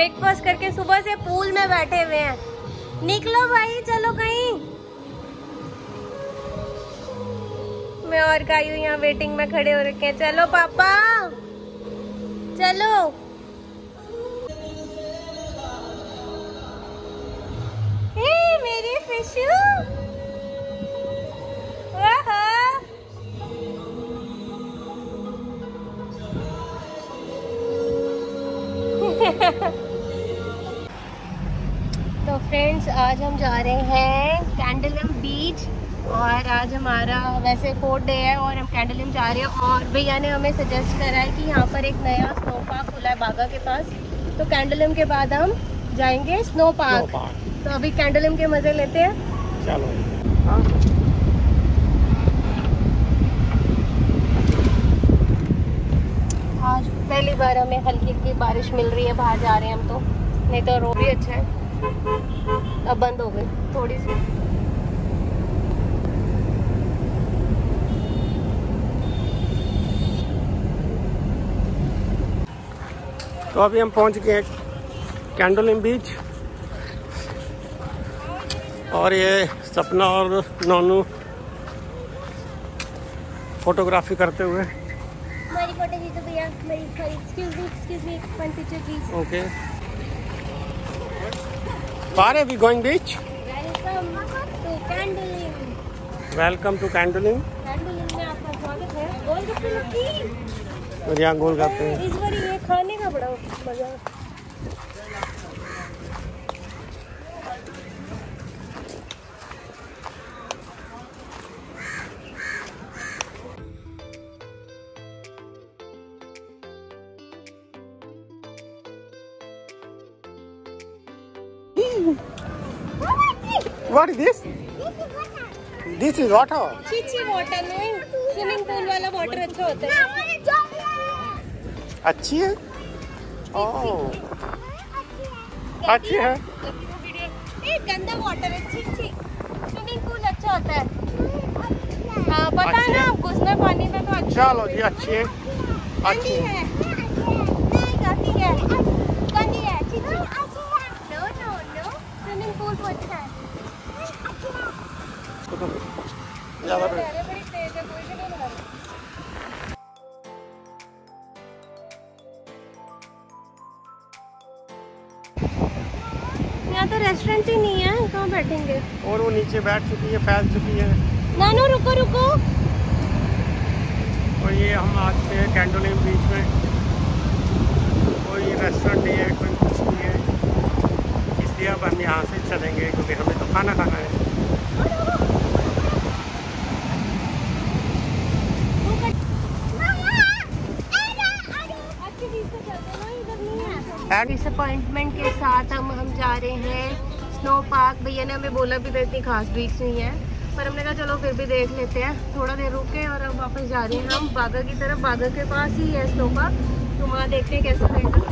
Breakfast करके सुबह से पूल में बैठे हुए हैं। निकलो भाई, चलो कहीं। मैं और कायू यहाँ वेटिंग में खड़े हो रखे हैं। चलो पापा। चलो। हे, मेरी फिशू वाह तो फ्रेंड्स आज हम जा रहे हैं कैंडलम बीच और आज हमारा वैसे फोर्थ डे है और हम कैंडलम जा रहे हैं और भैया ने हमें सजेस्ट करा है कि यहाँ पर एक नया स्नो पार्क खुला है बागा के पास। तो कैंडलम के बाद हम जाएँगे स्नो पार्क तो अभी कैंडलम के मज़े लेते हैं। चलो। हाँ आज पहली बार हमें हल्की हल्की बारिश मिल रही है बाहर जा रहे हैं हम तो। नहीं तो रोड भी अच्छा है। अब बंद हो गई। थोड़ी सी। तो अभी हम पहुँच गए कैंडोलिम बीच। और ये सपना और नोनू फोटोग्राफी करते हुए। हमारी फ़ोटो खींचो भैया मेरी excuse me excuse me one picture please okay Where are we going beach? Welcome to Candolim Welcome to Candolim Candolim में आपका स्वागत है। गोलगप्पे लगी और यहाँ गोलगप्पे। इस बार ये खाने का बड़ा मज़ा। What is this? This is water. चीची वाटर नहीं स्विमिंग पूल वाला वाटर अच्छा होता है. अच्छी है? ओह अच्छी है? ए गंदा वाटर है. चीची. स्विमिंग पूल अच्छा होता है. हाँ पता है। ना घुसना पानी में तो अच्छा चलो जी अच्छी है। अच्छी है. नहीं गंदी है. यहाँ तो रेस्टोरेंट ही नहीं है कहाँ बैठेंगे? और वो नीचे बैठ चुकी है फैल चुकी है। नानू रुको रुको। और ये हम आज से कैंडोलिम बीच में और ये रेस्टोरेंट नहीं है कोई कुछ नहीं है। इसलिए अब हम यहाँ से चलेंगे क्योंकि हमें तो खाना खाना है। डिसअपॉइंटमेंट के साथ हम हम जा रहे हैं स्नो पार्क भैया ने हमें बोला भी था इतनी खास बीच नहीं है, पर हमने कहा चलो फिर भी देख लेते हैं। थोड़ा देर रुके और अब वापस जा रहे हैं हम। बागा की तरफ़, बागा के पास ही है स्नो पार्क तो वहाँ देखते हैं कैसा रहेगा।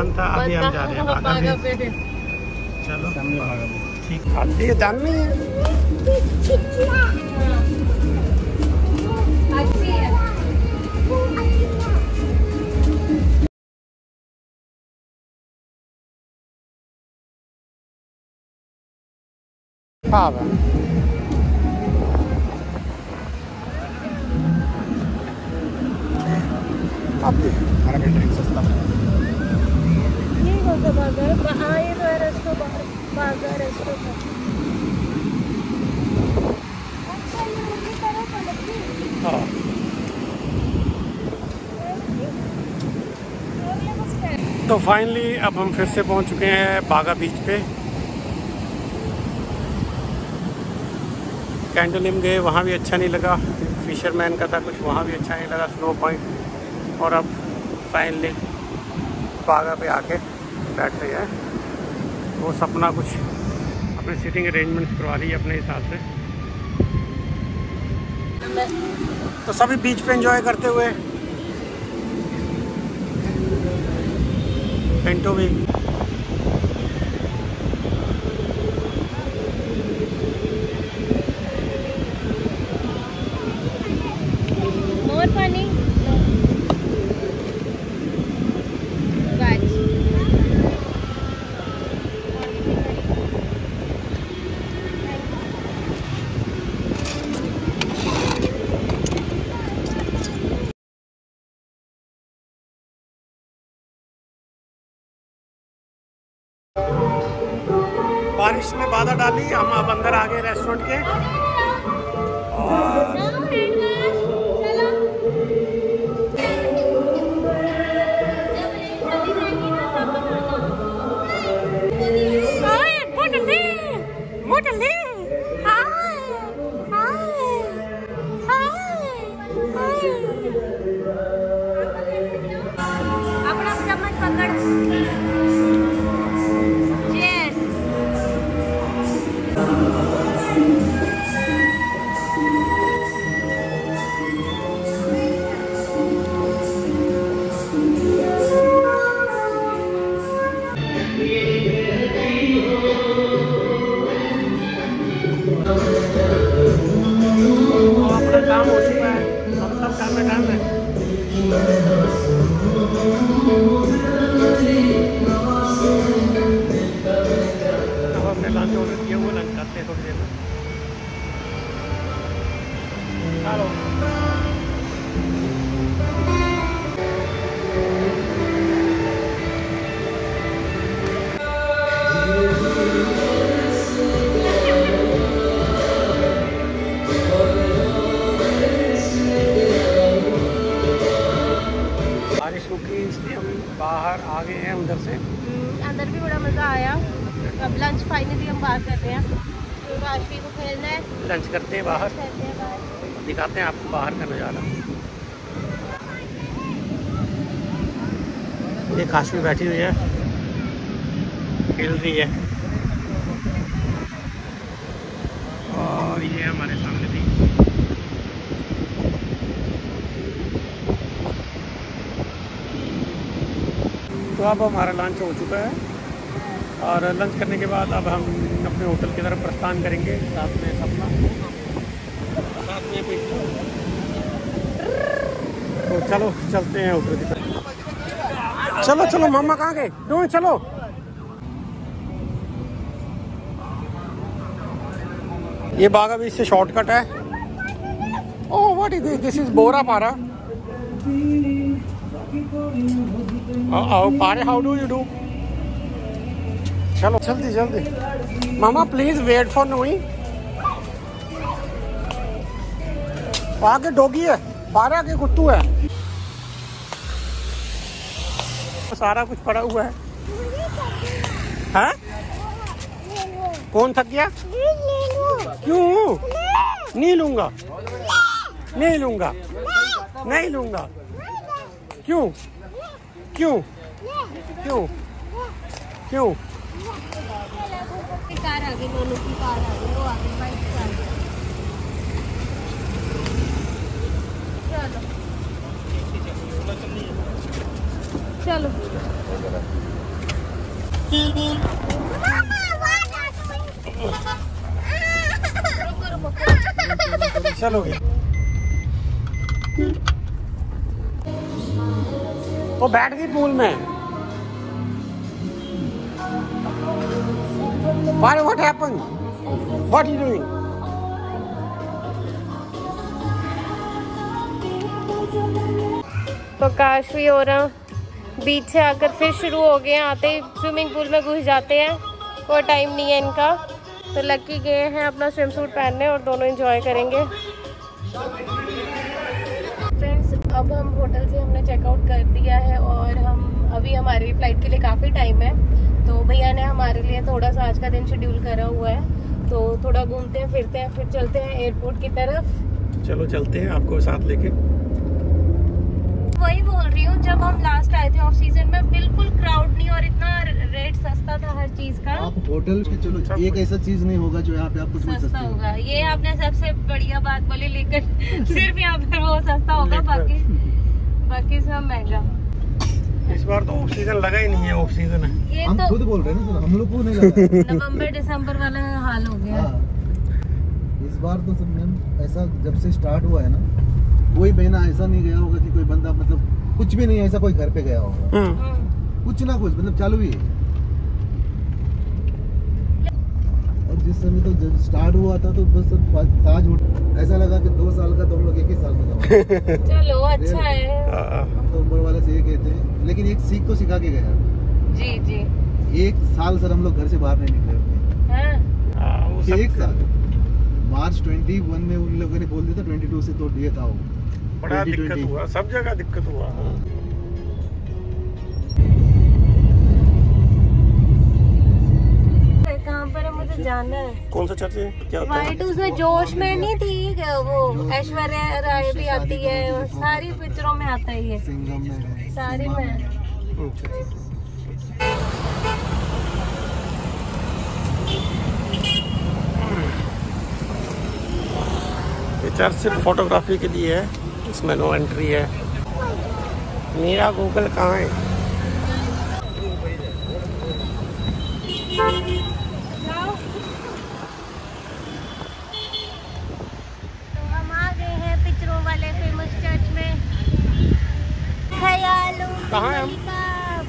बंद था अभी हम जा रहे हैं चलो ठीक। आते जाननी है। अच्छी है हाँ बा। अब देख, हमारा बेल्ट सस्ता है। ये कौन सा बागा है बा- हाँ ये तो है रेस्टो बागा बागा रेस्टो का अच्छा ये मुझे तरह का लगी हाँ और ये कुछ है तो फाइनली अब हम फिर से पहुँच चुके हैं बागा बीच पे। कैंटोनिम गए वहाँ भी अच्छा नहीं लगा। फिशरमैन का था कुछ वहाँ भी अच्छा नहीं लगा स्नो पॉइंट और अब फाइनली बागा पे आके बैठ रहे हैं। वो सपना कुछ अपने सीटिंग अरेंजमेंट्स करवा रही है अपने हिसाब से। तो सभी बीच पे एंजॉय करते हुए पेंटो भी रेस्टोरेंट के हम सब लंच करते हैं बाहर। दिखाते हैं आपको बाहर का नज़ारा। ये काश्मी बैठी हुई है। खेल रही है। और ये हमारे सामने भी। तो अब हमारा लंच हो चुका है। और लंच करने के बाद अब हम अपने होटल की तरफ़ प्रस्थान करेंगे, साथ में सपना। साथ में तो चलो, चलते हैं होटल की तरफ़। चलो चलो, मामा कहाँ गए? क्यों? चलो। ये बाग अभी इससे शॉर्टकट है। Oh what is this is बोरा पारा आओ पारे हाउ डू यू डू चलो। जल्दी जल्दी। मामा प्लीज़ वेट फॉर नोई आगे डोगी है, बारह आगे कुत्तू है। सारा कुछ पड़ा हुआ है। हैं? कौन थक गया? क्यों? नहीं लूँगा। नहीं लूँगा। नहीं लूँगा। क्यों? क्यों? क्यों? क्यों? चलो वो बैठ गई पूल में। Why, what happened? What are you doing? तो काशवी हो रहा बीच से आकर फिर शुरू हो गए आते ही स्विमिंग पूल में घुस जाते हैं कोई टाइम नहीं है इनका तो लक्की गए हैं अपना स्विम सूट पहनने और दोनों एंजॉय करेंगे अब हम होटल से हमने चेकआउट कर दिया है और हम, अभी हमारी फ़्लाइट के लिए काफ़ी टाइम है। तो भैया ने हमारे लिए थोड़ा सा आज का दिन शेड्यूल करा हुआ है। तो थोड़ा घूमते हैं, फिरते हैं, फिर चलते हैं एयरपोर्ट की तरफ़। चलो चलते हैं, आपको साथ लेके। वही बोल रही हूँ जब हम लास्ट आए थे ऑफ़ सीज़न में बिल्कुल क्राउड नहीं और इतना रेट सस्ता था हर चीज़ का। आप होटल के चलो एक ऐसा चीज़ नहीं होगा जो यहाँ पे आपको कुछ सस्ता होगा। ये आपने सबसे बढ़िया बात बोली लेकिन सिर्फ़ यहाँ पर वो सस्ता होगा बाकी बाकी सब महँगा। इस बार तो ऑफ़ सीज़न लगा ही नहीं है ऑफ़ सीज़न है। ये हम तो खुद बोल रहे हैं ना हम लोग को नहीं नवंबर दिसंबर वाला हाल हो गया। हाँ। इस बार तो सब मैम ऐसा जब से स्टार्ट हुआ है ना कोई बहना ऐसा नहीं गया होगा कि कोई बंदा मतलब कुछ भी नहीं ऐसा कोई घर पे गया होगा। हम्म। कुछ ना कुछ मतलब चालू ही है। और जिस समय तो जब स्टार्ट हुआ था तो बस ताज ऐसा लगा कि दो साल का तो हम लोग एक ही साल में चलो अच्छा है। हाँ, हम तो उम्र वाले से ये कहते हैं लेकिन एक सीख तो सिखा के गया। जी जी। एक साल सर हम लोग घर से बाहर नहीं निकले होते। हाँ। हाँ, एक साल। मार्च 21 में उन लोगों ने बोल दिया था 22 से तो दिया था वो। बड़ा दिक्कत हुआ सब जगह दिक्कत हुआ। कहाँ पर है? मुझे जाना है। कौन सा चर्च है? क्या वाइट उसमें जोश में नहीं थी वो ऐश्वर्या राय भी आती है? और सारी पिक्चरों में आता है ये है। सारी में। चर्च सिर्फ़ फोटोग्राफी के लिए है। इसमें नो एंट्री है। मेरा गूगल कहाँ है? तो हम आ गए हैं पिक्चरों वाले फ़ेमस चर्च में। कहाँ है हम?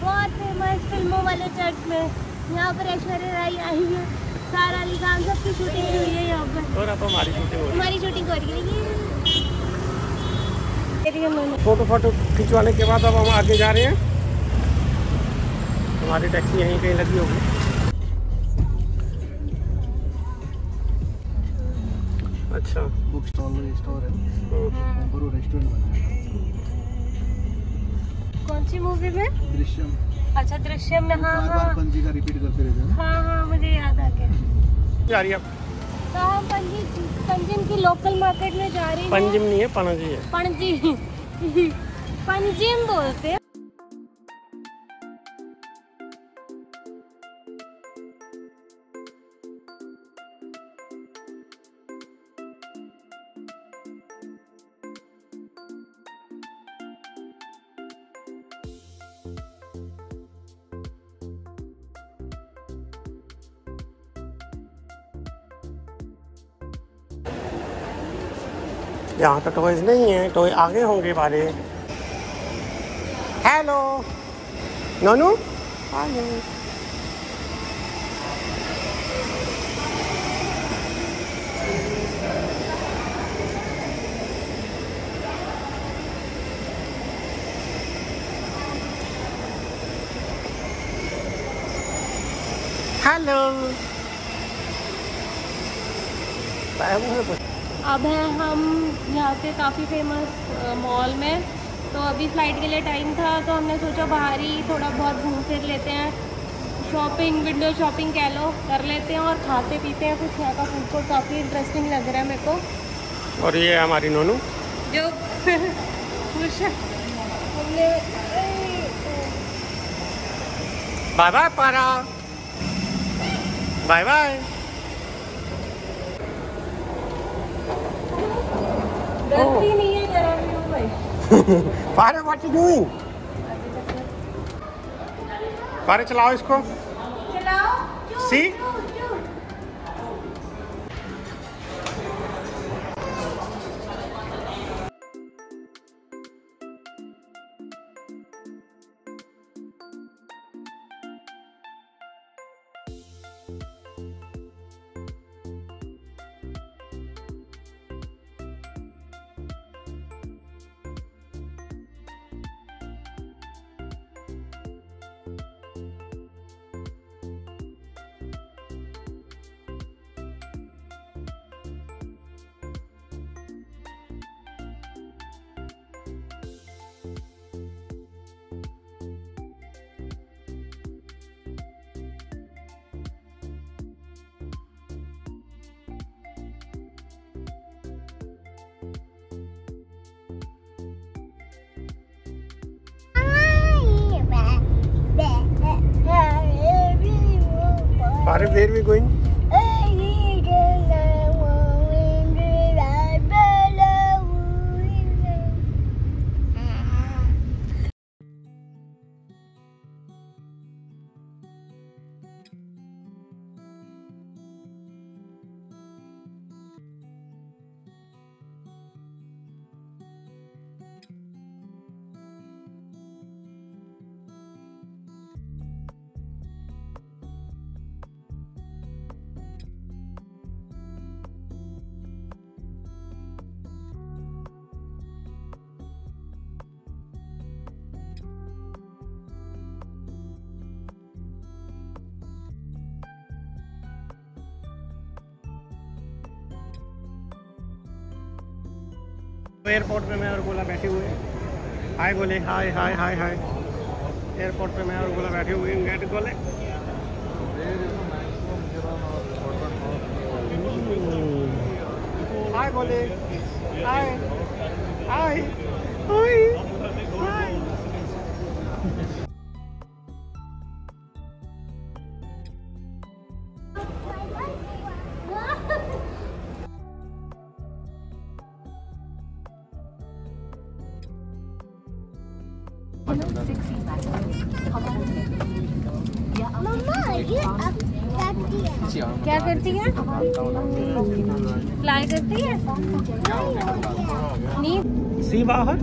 बहुत फ़ेमस फ़िल्मों वाले चर्च में। यहाँ पर ऐश्वर्या राय आई है। सारा अली खान सबकी शूटिंग हुई है यहाँ पर। और अब हमारी शूटिंग हो रही हमारी शूटिंग हो रही है। ये मैंने। है फ़ोटो फ़ोटो खिंचवाने के बाद अब हम आगे जा रहे हैं। हमारी टैक्सी यहीं कहीं लगी होगी। अच्छा। बुक स्टॉल स्टोर है। हम्म। वो रेस्टोरेंट बना है। कौन सी मूवी में? दृश्यम। अच्छा दृश्यम में हाँ बार हाँ। पंजी का रिपीट करते रहते हैं। हाँ हाँ मुझे याद आ गया। जा रही है। अब हम पंजी पंजिम की लोकल मार्केट में जा रही हैं? पंजिम नहीं है पणजी है। पणजी। पंजिम बोलते हैं? यहाँ तो टॉयज नहीं है टॉय आगे होंगे वाले हेलो नोनू? हेलो हेलो अब है हम यहाँ के काफ़ी फ़ेमस मॉल में। तो अभी फ़्लाइट के लिए टाइम था तो हमने सोचा बाहर ही थोड़ा बहुत घूम फिर लेते हैं। शॉपिंग विंडो शॉपिंग कह लो कर लेते हैं और खाते पीते हैं कुछ यहाँ का फ़ूड कोर्ट काफ़ी इंटरेस्टिंग लग रहा है मेरे को। और ये है हमारी नोनू। जो खुश हमने बाय बाय पारा बाय बाय पारा व्हाट यू डूइंग फारे चलाओ इसको चलाओ see Bottom Gate, we're going airport पे मैं और गोला बैठे हुए हाय गोले, हाय हाय हाय हाय। एयरपोर्ट पे मैं और गोला बैठे हुए गेट गोले हाय गोले, हाय हाय हाय। क्या करती है? फ्लाई करती है? नींद? सी बाहर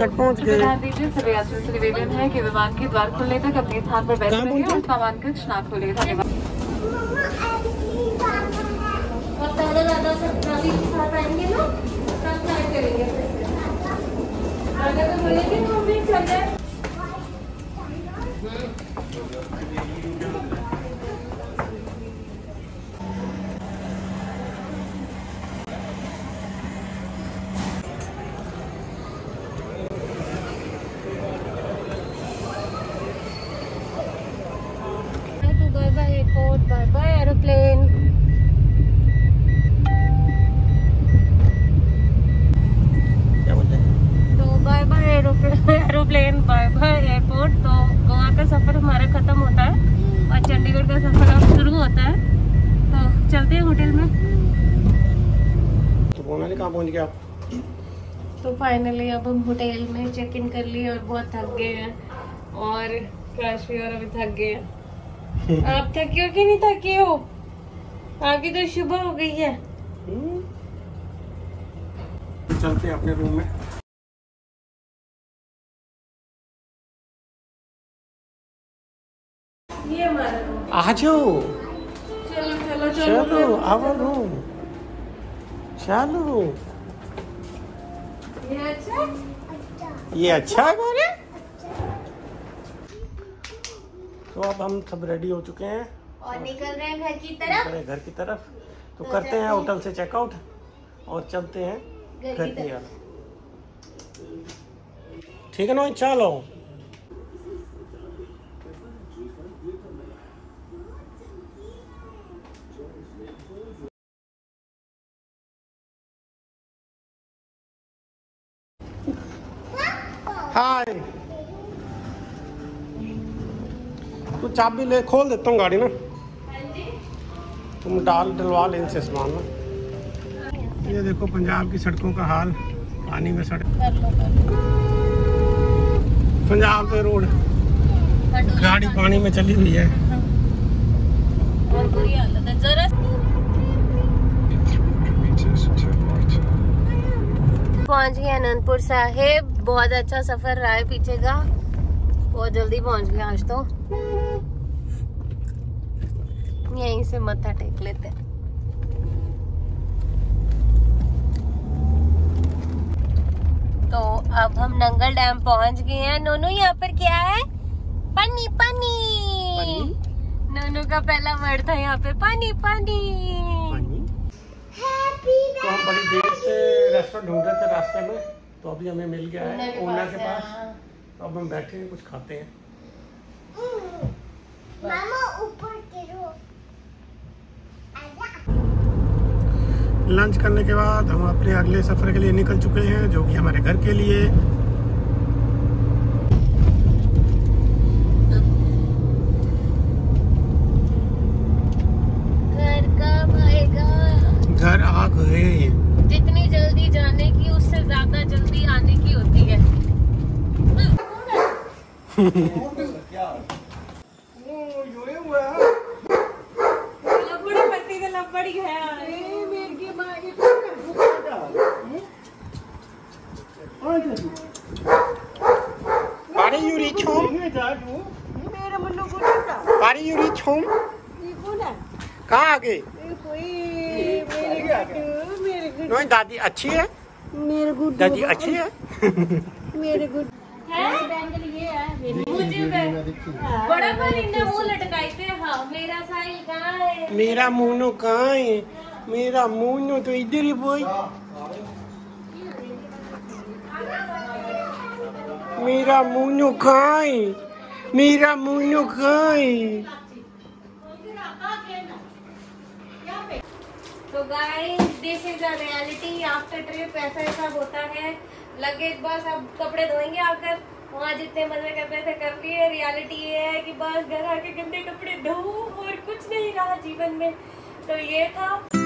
हम पहुँच गए। बता दीजिए सभी यात्रियों से निवेदन है कि विमान के द्वार खुलने तक अपने स्थान पर बैठे रहिए और सामान कक्ष ना खोले धन्यवाद। ज़्यादा सब ट्रॉली के साथ आएँगे ना? तब करेंगे। अगर तो बोलेंगे तो हम भी चल। जाए चलते हैं होटल में। तो कहाँ पहुँच गया आप? तो फाइनली अब हम होटल में चेक इन कर लिए और बहुत थक गए हैं। और काशवी और अभी थक गए हैं। आप थके हो कि नहीं थके हो? आपकी तो सुबह हो गई है। चलते हैं अपने रूम में। ये हमारा रूम आ जाओ। चलो। चलो चलो। ये अच्छा ये अच्छा है गोरे? तो अब हम सब रेडी हो चुके हैं। और निकल रहे हैं घर की तरफ़। अपने घर की तरफ़। तो करते हैं होटल से चेकआउट और चलते हैं घर की की ओर ठीक है ना चलो। हाय। तू चाबी ले खोल देता हूँ गाड़ी ना। तुम डाल डलवा ले इनसे सामान ना। ये देखो पंजाब की सड़कों का हाल पानी में सड़क पंजाब पे रोड गाड़ी पानी में चली हुई है। बहुत बुरी हालत है जरा पहुँच गए अनंतपुर साहिब। बहुत अच्छा सफ़र रहा है पीछे का। बहुत जल्दी पहुँच गया आज तो। यहीं से मत्था टेक लेते हैं। तो अब हम नंगल डैम पहुँच गए हैं। नोनू यहाँ पर क्या है? पानी पानी नोनू का पहला वर्ड था यहाँ पे पानी पानी तो हम बड़ी देर से रेस्टोरेंट ढूंढ रहे थे रास्ते में। तो अभी हमें मिल गया है ओना के पास। तो अब हम बैठे हैं कुछ खाते हैं। मामा ऊपर लंच करने के बाद हम अपने अगले सफ़र के लिए निकल चुके हैं जो कि हमारे घर के लिए घर कब आएगा घर आ गए जितनी जल्दी जाने की उससे ज़्यादा जल्दी आने की होती है Are you reach home? Are you reach home? कहाँ आ गए नहीं दादी अच्छी है? मेरे दादी अच्छी है? लटकाई थे हाँ मेरा साहिल कहाँ है? मेरा है? तो इधर ही बोई मेरा मुन्नो कहाँ है? मेरा मुन्नो कहाँ है? तो guys this is a reality after trip ऐसा ऐसा होता है। लगेज बस अब कपड़े धोएँगे आकर। वहाँ जितने मज़े कर रहे थे, कर लिए। रियलिटी ये है कि बस घर आके गंदे कपड़े धो और कुछ नहीं रहा जीवन में। तो ये था।